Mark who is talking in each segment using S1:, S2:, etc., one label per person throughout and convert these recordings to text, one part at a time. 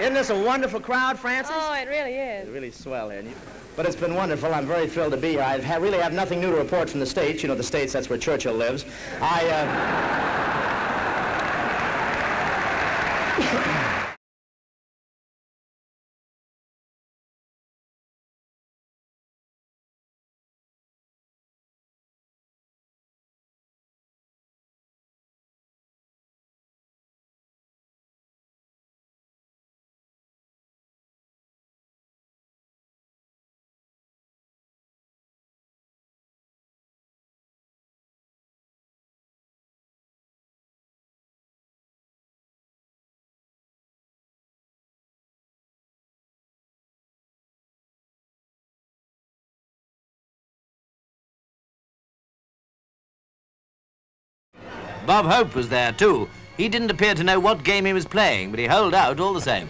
S1: Isn't this a wonderful crowd, Francis?
S2: Oh, it really is.
S1: It's really swell here. And you- But it's been wonderful. I'm very thrilled to be here. I ha- really have nothing new to report from the States. You know, the States, that's where Churchill lives. I, uh...
S3: Bob Hope was there too. He didn't appear to know what game he was playing, but he held out all the same.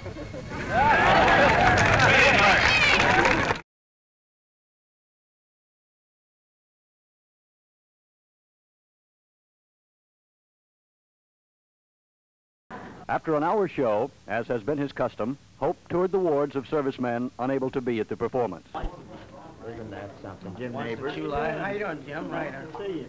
S4: After an hour's show, as has been his custom, Hope toured the wards of servicemen unable to be at the performance.
S1: Isn't that something? Jim Nabors.
S5: How you doing, Jim? Right. I See you.